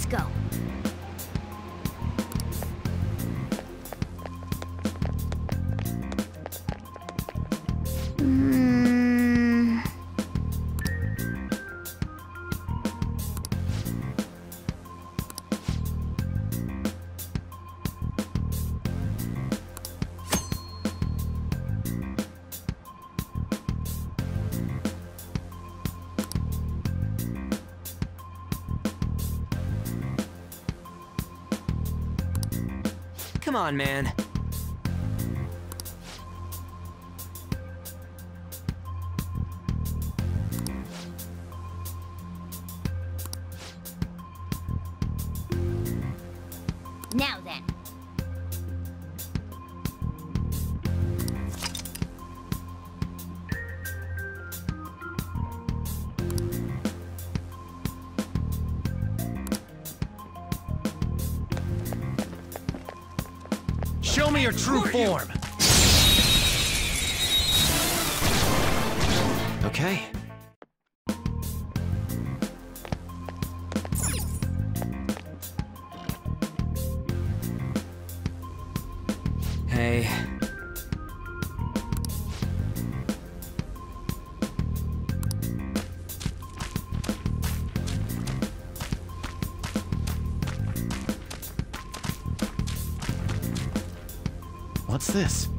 Let's go. Come on, man. True form. Okay. Hey. What's this?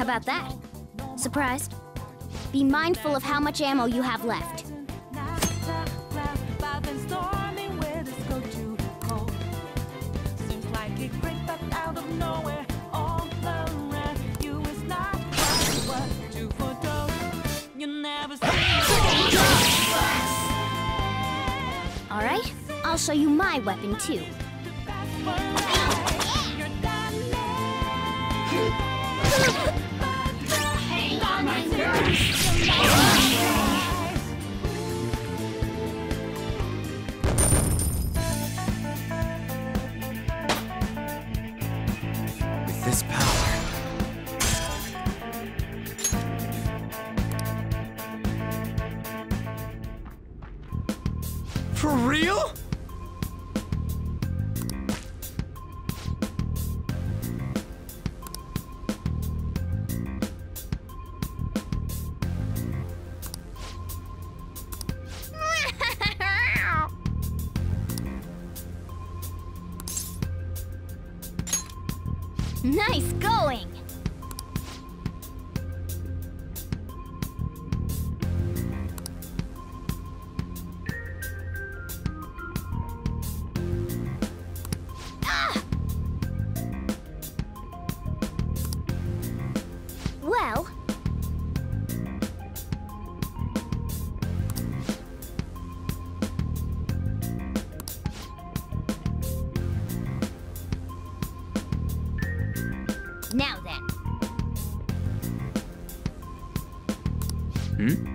How about that? Surprised? Be mindful of how much ammo you have left. Alright? I'll show you my weapon too. Power. For real? Now then. Hmm?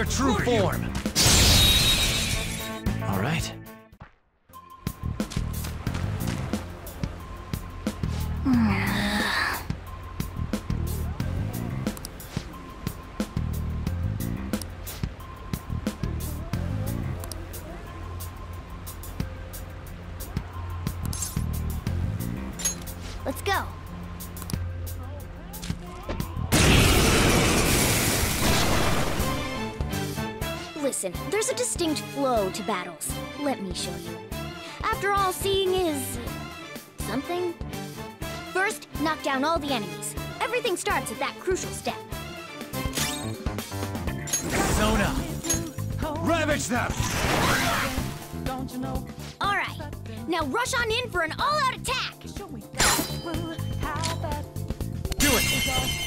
Your true form. Listen, there's a distinct flow to battles. Let me show you. After all, seeing is. something. First, knock down all the enemies. Everything starts at that crucial step. Zorro. Ravage them! Don't you know? Alright, now rush on in for an all out attack! Show me how that Do it!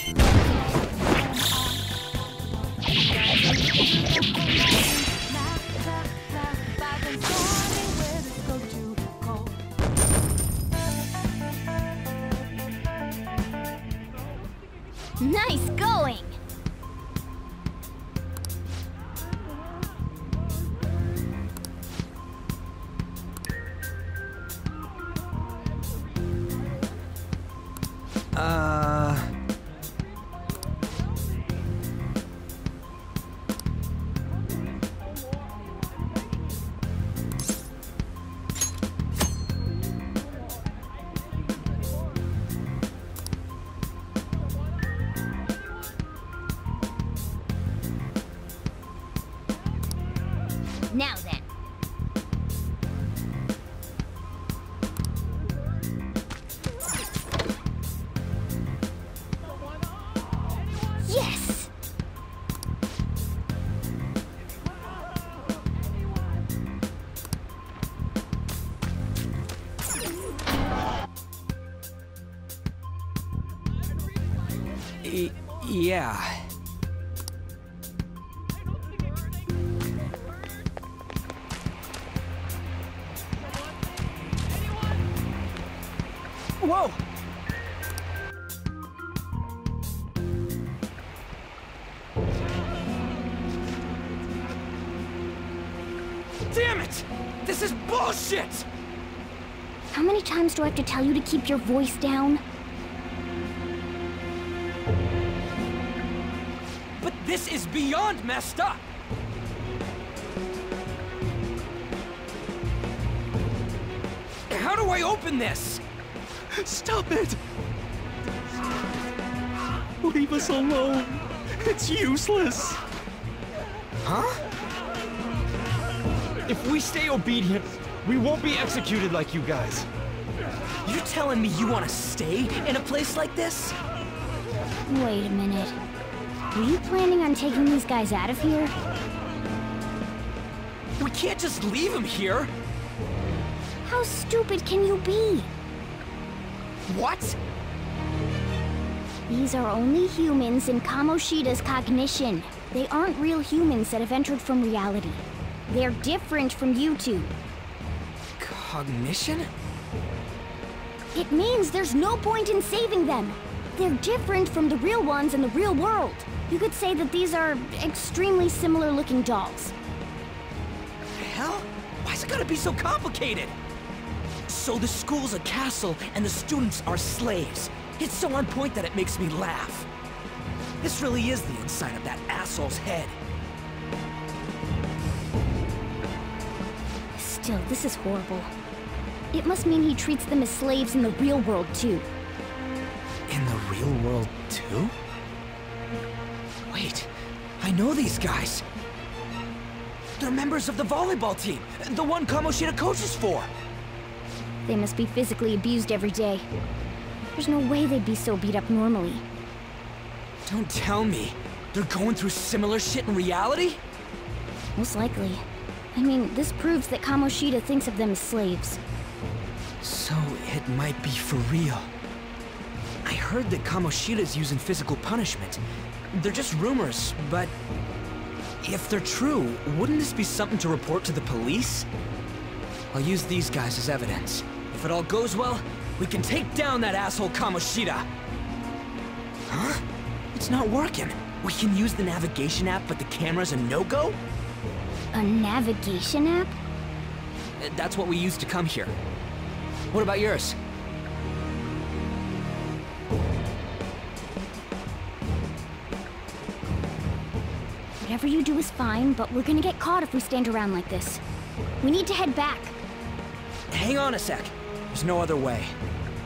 Nice going! Yeah. Whoa! Damn it! This is bullshit! How many times do I have to tell you to keep your voice down? Is beyond messed up! How do I open this? Stop it! Leave us alone. It's useless. Huh? If we stay obedient, we won't be executed like you guys. You telling me you want to stay in a place like this? Wait a minute. Were you planning on taking these guys out of here? We can't just leave them here! How stupid can you be? What? These are only humans in Kamoshida's cognition. They aren't real humans that have entered from reality. They're different from you two. Cognition? It means there's no point in saving them. They're different from the real ones in the real world. You could say that these are extremely similar looking dolls. hell? Why's it gotta be so complicated? So the school's a castle and the students are slaves. It's so on point that it makes me laugh. This really is the inside of that asshole's head. Still, this is horrible. It must mean he treats them as slaves in the real world, too. In the real world, too? Wait, I know these guys. They're members of the volleyball team, the one Kamoshida coaches for. They must be physically abused every day. There's no way they'd be so beat up normally. Don't tell me. They're going through similar shit in reality? Most likely. I mean, this proves that Kamoshida thinks of them as slaves. So it might be for real. I heard that Kamoshida's using physical punishment. They're just rumors, but... If they're true, wouldn't this be something to report to the police? I'll use these guys as evidence. If it all goes well, we can take down that asshole Kamoshida! Huh? It's not working. We can use the navigation app, but the camera's a no-go? A navigation app? That's what we used to come here. What about yours? Whatever you do is fine, but we're gonna get caught if we stand around like this. We need to head back. Hang on a sec. There's no other way.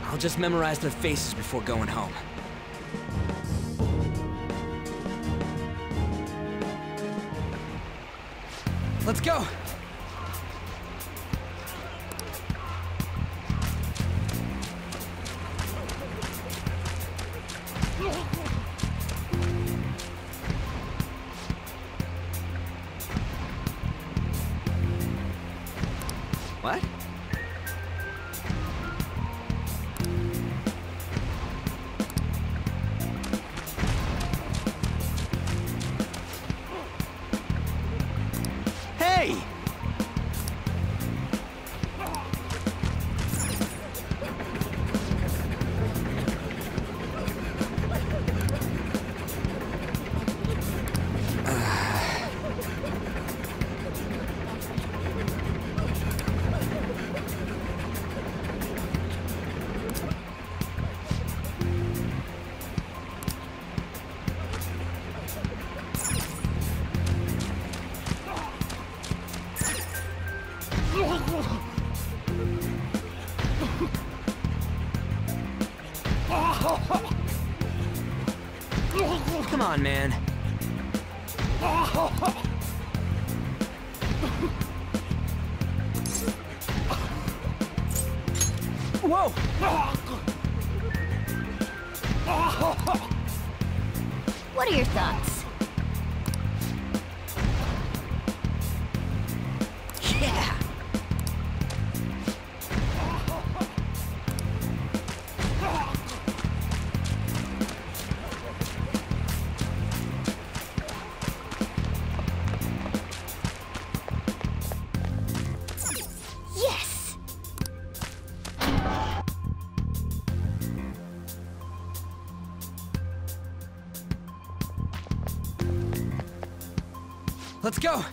I'll just memorize their faces before going home. Let's go! What? Come on, man. Whoa! What are your thoughts? Let's go!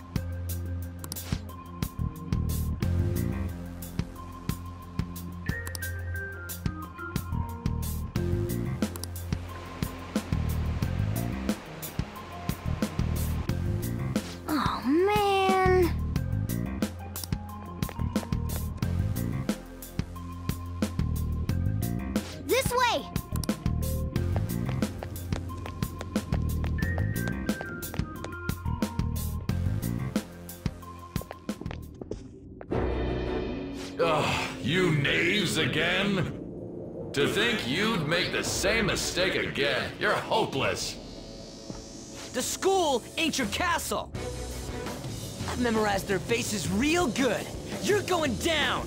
Again? To think you'd make the same mistake again. You're hopeless. The school ain't your castle! I've memorized their faces real good. You're going down!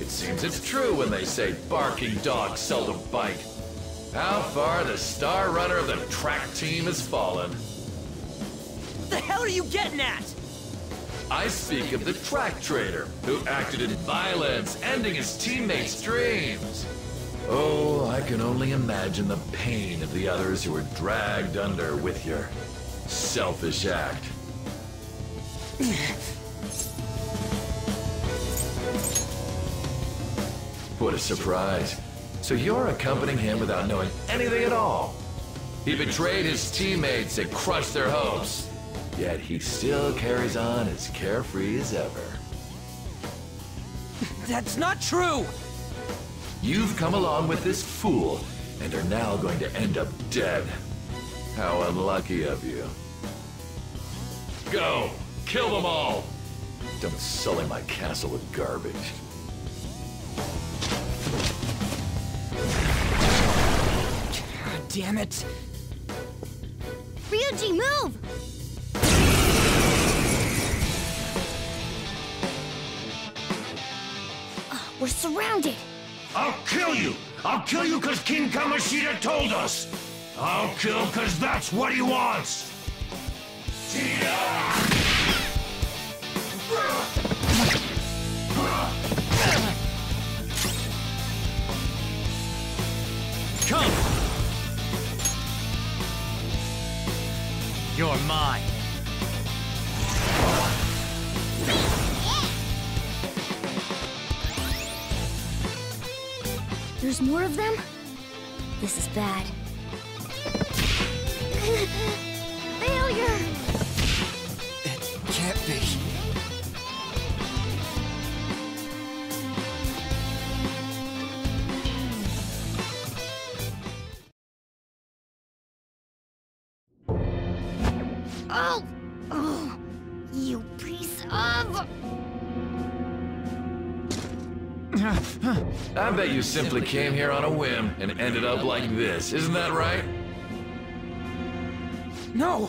It seems it's true when they say barking dogs seldom bite. How far the star runner of the track team has fallen. What the hell are you getting at? I speak of the track traitor who acted in violence, ending his teammates' dreams. Oh, I can only imagine the pain of the others who were dragged under with your selfish act. What a surprise. So you're accompanying him without knowing anything at all. He betrayed his teammates and crushed their hopes. Yet he still carries on as carefree as ever. That's not true! You've come along with this fool and are now going to end up dead. How unlucky of you. Go! Kill them all! Don't sully my castle with garbage. God damn it! Ryuji, move! We're surrounded! I'll kill you! I'll kill you because King Kamoshida told us! I'll kill because that's what he wants! Come! You're mine. There's more of them? This is bad. Failure! It can't be. You simply came here on a whim and ended up like this, isn't that right? No!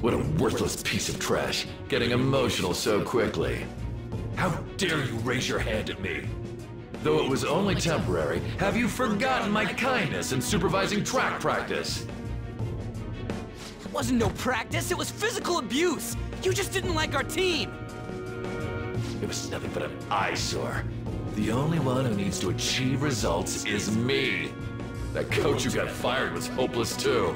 What a worthless piece of trash, getting emotional so quickly. How dare you raise your hand at me? Though it was only temporary, have you forgotten my kindness in supervising track practice? It wasn't no practice, it was physical abuse! You just didn't like our team! It was nothing but an eyesore. The only one who needs to achieve results is me. That coach who got fired was hopeless too.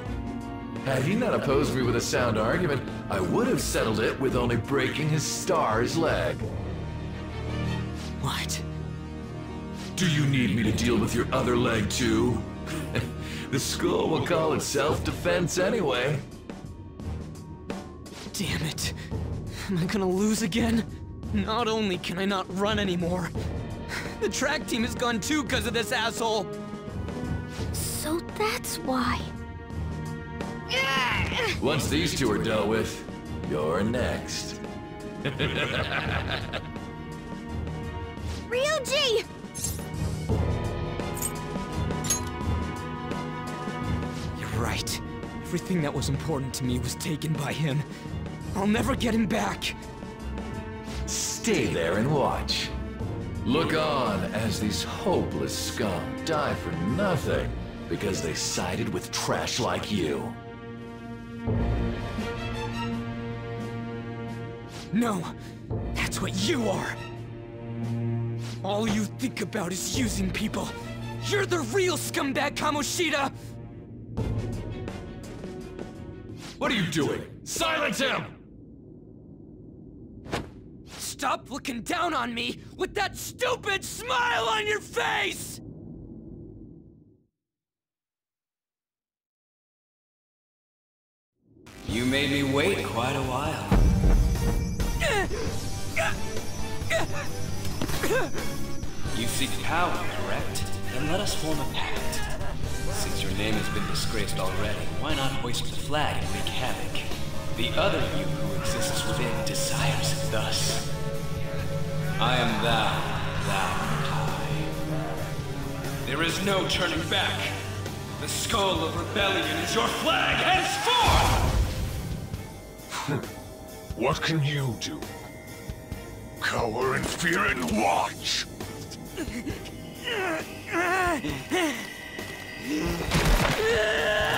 Had he not opposed me with a sound argument, I would have settled it with only breaking his star's leg. What? Do you need me to deal with your other leg too? the school will call it self-defense anyway. Damn it. Am I gonna lose again? Not only can I not run anymore, the track team is gone too because of this asshole! So that's why. Once these two are dealt with, you're next. Ryuji! You're right. Everything that was important to me was taken by him. I'll never get him back. Stay there and watch. Look on as these hopeless scum die for nothing because they sided with trash like you. No, that's what you are. All you think about is using people. You're the real scumbag, Kamoshida! What are you doing? Silence him! Stop looking down on me with that stupid smile on your face! You made me wait quite a while. You seek power, correct? Then let us form a pact. Since your name has been disgraced already, why not hoist the flag and make havoc? The other you who exists within desires it thus. I am thou, thou art I. There is no turning back. The skull of rebellion is your flag henceforth! What can you do? Cower in fear and watch!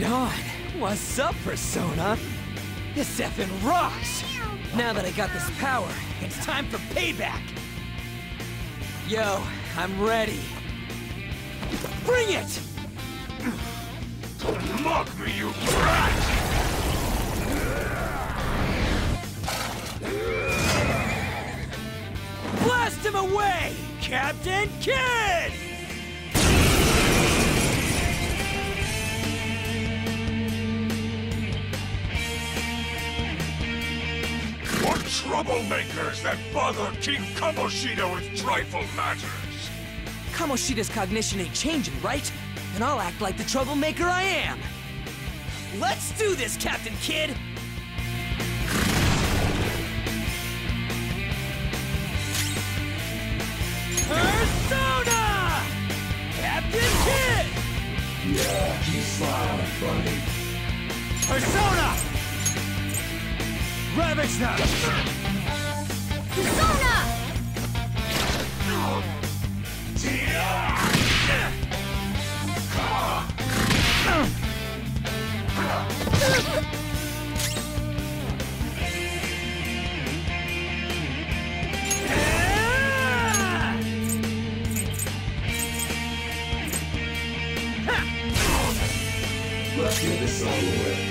Right on. What's up, Persona? This effing rocks! Now that I got this power, it's time for payback! Yo, I'm ready. Bring it! Don't mock me, you brat! Blast him away, Captain Kidd! Troublemakers that bother King Kamoshida with trifle matters? Kamoshida's cognition ain't changing, right? And I'll act like the troublemaker I am. Let's do this, Captain Kidd! Persona! Captain Kidd! Yeah, he's smiling funny. Persona! Ravage them! Persona! Let's get this over with.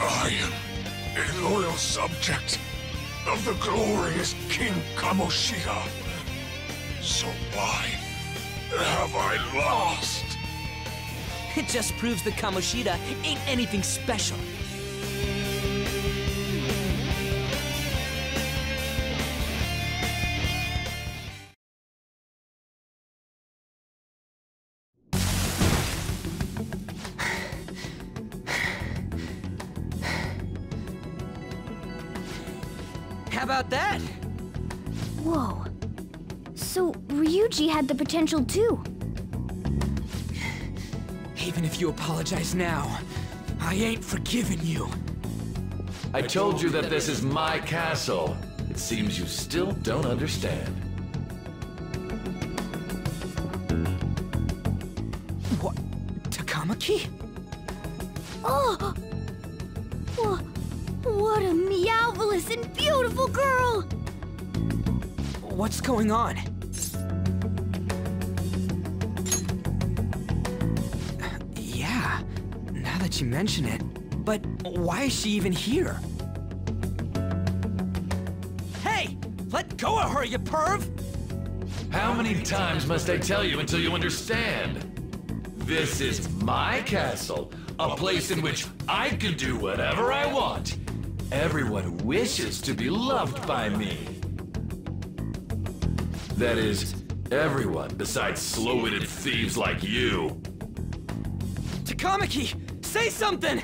I am a loyal subject of the glorious King Kamoshida. So why have I lost? It just proves the Kamoshida ain't anything special. Had the potential too. Even if you apologize now, I ain't forgiving you. I told you that this is my castle. It seems you still don't understand. What? Takamaki? Oh! Wha- What a meowvelous and beautiful girl! What's going on? Now that you mention it. But why is she even here? Hey! Let go of her, you perv! How many times must I tell you until you understand? This is my castle, a place in which I can do whatever I want. Everyone wishes to be loved by me. That is, everyone besides slow-witted thieves like you. Takamaki! Say something!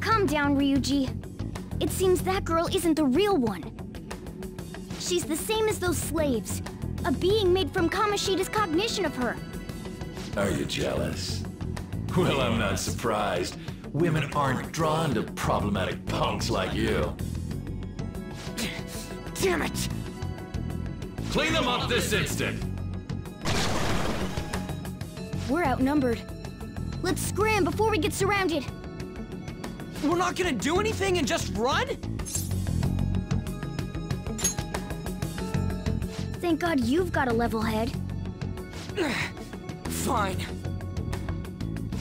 Calm down, Ryuji. It seems that girl isn't the real one. She's the same as those slaves. A being made from Kamoshida's cognition of her. Are you jealous? Well, I'm not surprised. Women aren't drawn to problematic punks like you. Damn it! Clean them up this instant! We're outnumbered. Let's scram before we get surrounded. We're not gonna do anything and just run? Thank God you've got a level head. Fine.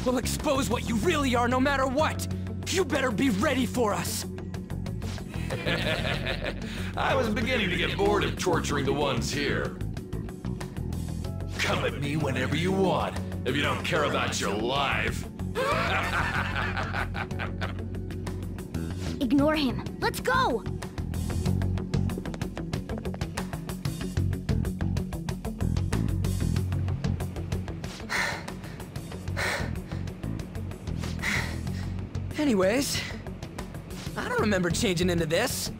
We'll expose what you really are no matter what. You better be ready for us. I was beginning to get bored of torturing the ones here. Come at me whenever you want, if you don't care about your life. Ignore him. Let's go! Anyways, I don't remember changing into this.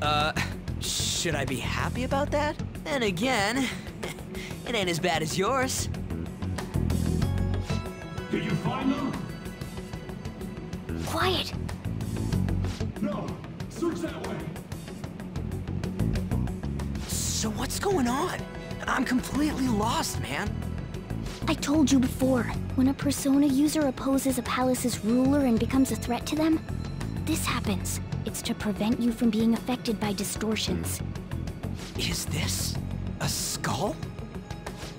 Uh, should I be happy about that? And again, it ain't as bad as yours. Did you find them? Quiet. No. Search that way. So what's going on? I'm completely lost, man. I told you before, when a Persona user opposes a palace's ruler and becomes a threat to them, this happens. It's to prevent you from being affected by distortions. Is this a skull?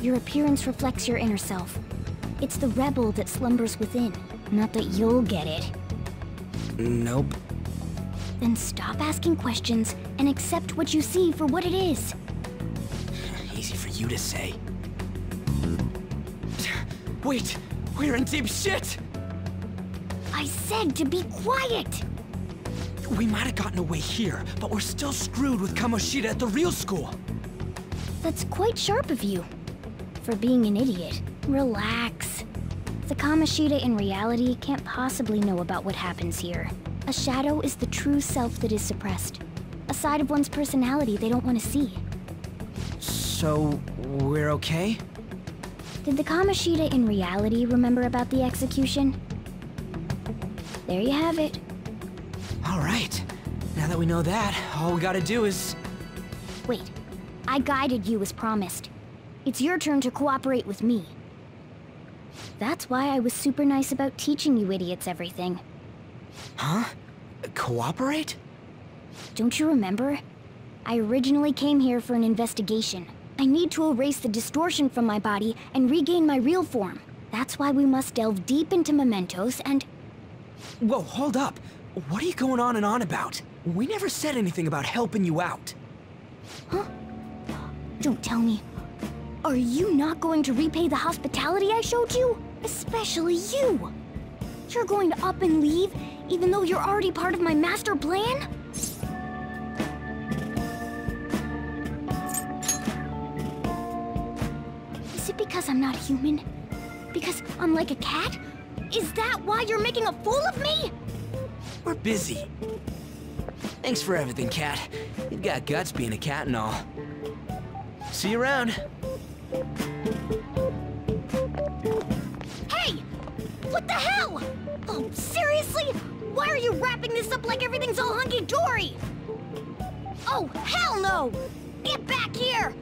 Your appearance reflects your inner self. It's the rebel that slumbers within, not that you'll get it. Nope. Then stop asking questions and accept what you see for what it is. Easy for you to say. Wait, we're in deep shit! I said to be quiet! We might have gotten away here, but we're still screwed with Kamoshida at the real school. That's quite sharp of you. For being an idiot. Relax. The Kamoshida in reality can't possibly know about what happens here. A shadow is the true self that is suppressed. A side of one's personality they don't want to see. So, we're okay? Did the Kamoshida in reality remember about the execution? There you have it. All right. Now that we know that, all we gotta do is... Wait, I guided you as promised. It's your turn to cooperate with me. That's why I was super nice about teaching you idiots everything. Huh? Cooperate? Don't you remember? I originally came here for an investigation. I need to erase the distortion from my body and regain my real form. That's why we must delve deep into mementos and... Whoa, hold up. What are you going on and on about? We never said anything about helping you out. Huh? Don't tell me. Are you not going to repay the hospitality I showed you? Especially you! You're going to up and leave, even though you're already part of my master plan? Is it because I'm not human? Because I'm like a cat? Is that why you're making a fool of me? We're busy. Thanks for everything, Cat. You've got guts being a cat and all. See you around. Hey! What the hell? Oh, seriously? Why are you wrapping this up like everything's all hunky-dory? Oh, hell no! Get back here!